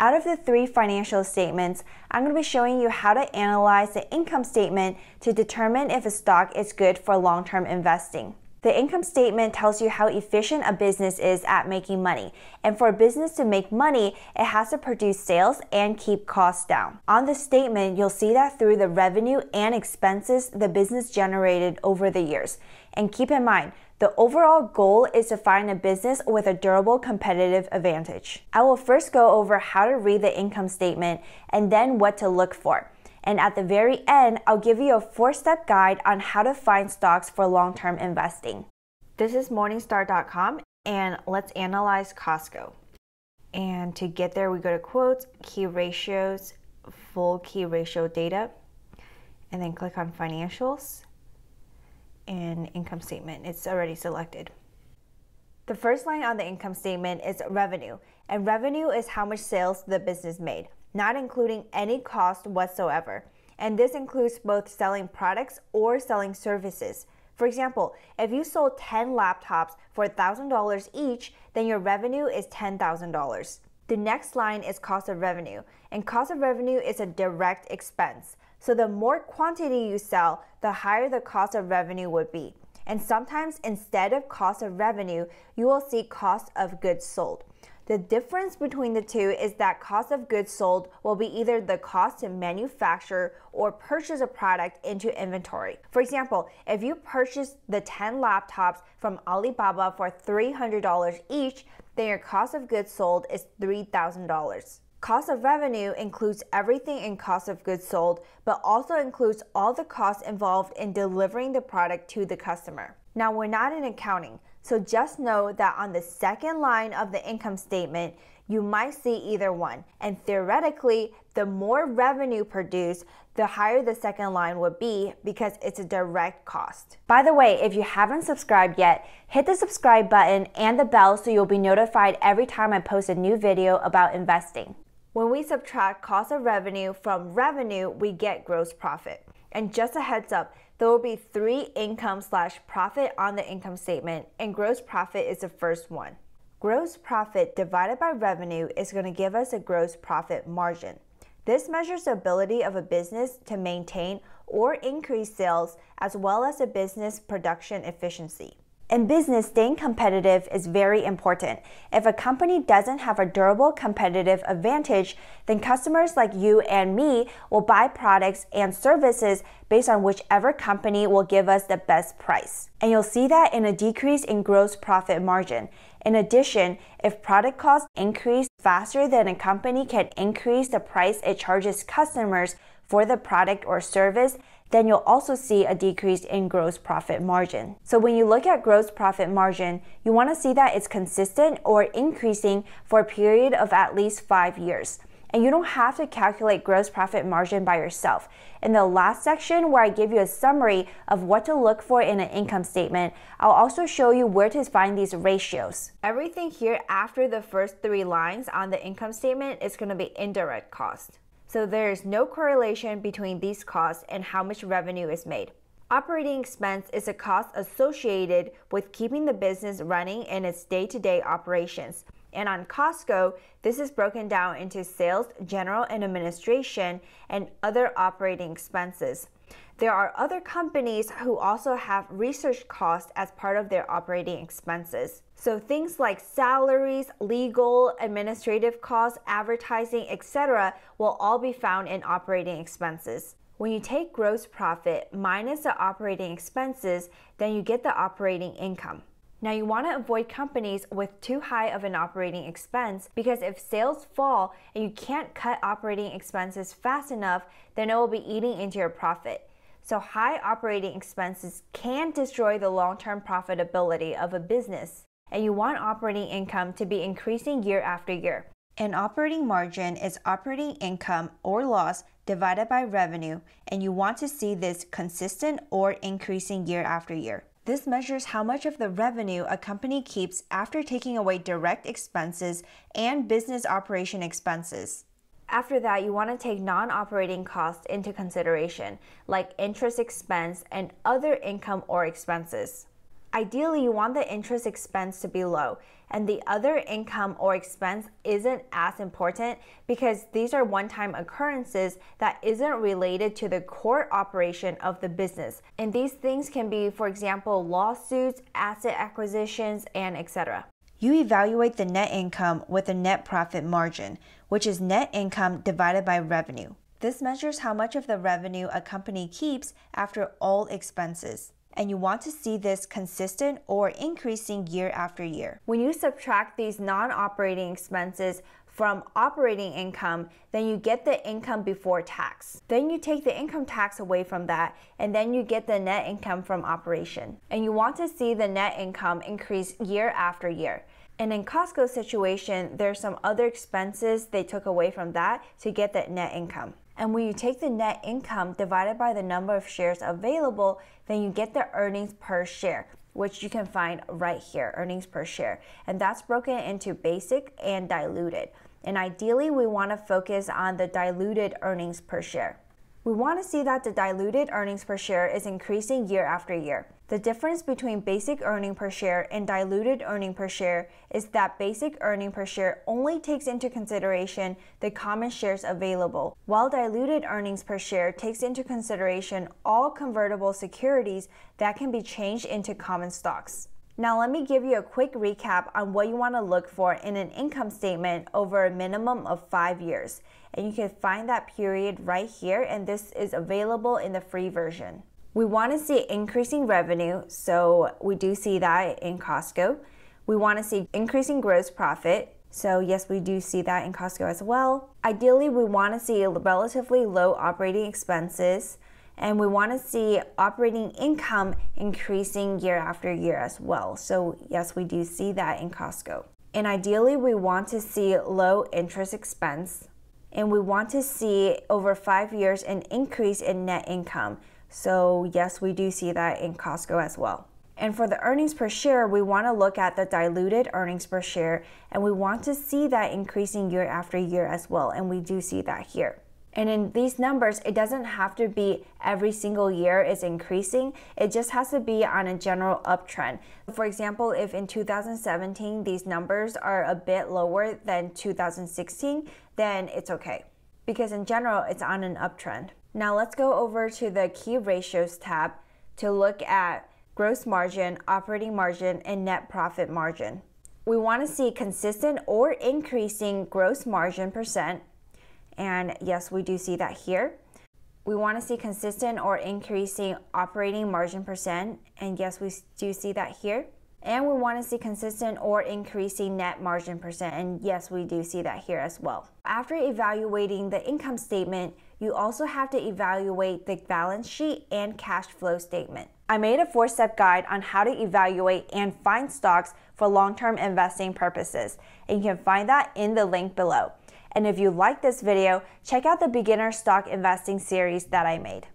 Out of the three financial statements, I'm going to be showing you how to analyze the income statement to determine if a stock is good for long term investing. The income statement tells you how efficient a business is at making money. And for a business to make money, it has to produce sales and keep costs down. On the statement, you'll see that through the revenue and expenses the business generated over the years. And keep in mind, the overall goal is to find a business with a durable competitive advantage. I will first go over how to read the income statement and then what to look for. And at the very end, I'll give you a four step guide on how to find stocks for long term investing. This is Morningstar.com, and let's analyze Costco. And to get there, we go to quotes, key ratios, full key ratio data, and then click on financials and income statement. It's already selected. The first line on the income statement is revenue, and revenue is how much sales the business made not including any cost whatsoever. And this includes both selling products or selling services. For example, if you sold 10 laptops for $1,000 each, then your revenue is $10,000. The next line is cost of revenue, and cost of revenue is a direct expense. So the more quantity you sell, the higher the cost of revenue would be. And sometimes instead of cost of revenue, you will see cost of goods sold. The difference between the two is that cost of goods sold will be either the cost to manufacture or purchase a product into inventory. For example, if you purchase the 10 laptops from Alibaba for $300 each, then your cost of goods sold is $3,000. Cost of revenue includes everything in cost of goods sold, but also includes all the costs involved in delivering the product to the customer. Now, we're not in accounting, so just know that on the second line of the income statement, you might see either one. And theoretically, the more revenue produced, the higher the second line would be because it's a direct cost. By the way, if you haven't subscribed yet, hit the subscribe button and the bell so you'll be notified every time I post a new video about investing. When we subtract cost of revenue from revenue, we get gross profit. And just a heads up, there will be three income slash profit on the income statement, and gross profit is the first one. Gross profit divided by revenue is going to give us a gross profit margin. This measures the ability of a business to maintain or increase sales as well as a business production efficiency. In business, staying competitive is very important. If a company doesn't have a durable competitive advantage, then customers like you and me will buy products and services based on whichever company will give us the best price. And you'll see that in a decrease in gross profit margin. In addition, if product costs increase faster than a company can increase the price it charges customers for the product or service, then you'll also see a decrease in gross profit margin. So when you look at gross profit margin, you want to see that it's consistent or increasing for a period of at least five years. And you don't have to calculate gross profit margin by yourself. In the last section, where I give you a summary of what to look for in an income statement, I'll also show you where to find these ratios. Everything here after the first three lines on the income statement is going to be indirect cost so there is no correlation between these costs and how much revenue is made. Operating expense is a cost associated with keeping the business running in its day to day operations. And on Costco, this is broken down into sales, general and administration, and other operating expenses. There are other companies who also have research costs as part of their operating expenses. So things like salaries, legal, administrative costs, advertising, etc. will all be found in operating expenses. When you take gross profit minus the operating expenses, then you get the operating income. Now, you want to avoid companies with too high of an operating expense because if sales fall and you can't cut operating expenses fast enough, then it will be eating into your profit. So, high operating expenses can destroy the long term profitability of a business. And you want operating income to be increasing year after year. An operating margin is operating income or loss divided by revenue, and you want to see this consistent or increasing year after year. This measures how much of the revenue a company keeps after taking away direct expenses and business operation expenses. After that, you want to take non operating costs into consideration, like interest expense and other income or expenses. Ideally, you want the interest expense to be low, and the other income or expense isn't as important because these are one time occurrences that isn't related to the core operation of the business. And these things can be, for example, lawsuits, asset acquisitions, and etc. You evaluate the net income with the net profit margin, which is net income divided by revenue. This measures how much of the revenue a company keeps after all expenses and you want to see this consistent or increasing year after year. When you subtract these non operating expenses from operating income, then you get the income before tax. Then you take the income tax away from that, and then you get the net income from operation. And you want to see the net income increase year after year. And in Costco's situation, there's some other expenses they took away from that to get that net income. And when you take the net income divided by the number of shares available, then you get the earnings per share, which you can find right here, earnings per share. And that's broken into basic and diluted. And ideally, we want to focus on the diluted earnings per share. We want to see that the diluted earnings per share is increasing year after year. The difference between basic earning per share and diluted earning per share is that basic earning per share only takes into consideration the common shares available, while diluted earnings per share takes into consideration all convertible securities that can be changed into common stocks. Now, let me give you a quick recap on what you want to look for in an income statement over a minimum of five years. And you can find that period right here, and this is available in the free version. We want to see increasing revenue, so we do see that in Costco. We want to see increasing gross profit, so yes, we do see that in Costco as well. Ideally, we want to see relatively low operating expenses and we want to see operating income increasing year after year as well. So, yes, we do see that in Costco. And ideally, we want to see low interest expense and we want to see over five years an increase in net income. So, yes, we do see that in Costco as well. And for the earnings per share, we want to look at the diluted earnings per share and we want to see that increasing year after year as well. And we do see that here. And in these numbers, it doesn't have to be every single year is increasing. It just has to be on a general uptrend. For example, if in 2017 these numbers are a bit lower than 2016, then it's okay. Because in general, it's on an uptrend. Now let's go over to the key ratios tab to look at gross margin, operating margin, and net profit margin. We want to see consistent or increasing gross margin percent and yes, we do see that here. We want to see consistent or increasing operating margin percent. And yes, we do see that here. And we want to see consistent or increasing net margin percent. And yes, we do see that here as well. After evaluating the income statement, you also have to evaluate the balance sheet and cash flow statement. I made a four step guide on how to evaluate and find stocks for long term investing purposes. And you can find that in the link below. And if you like this video, check out the beginner stock investing series that I made.